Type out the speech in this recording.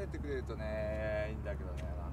帰れてくれるとねいいんだけどねね